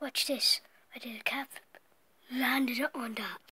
Watch this. I did a cap landed up on that.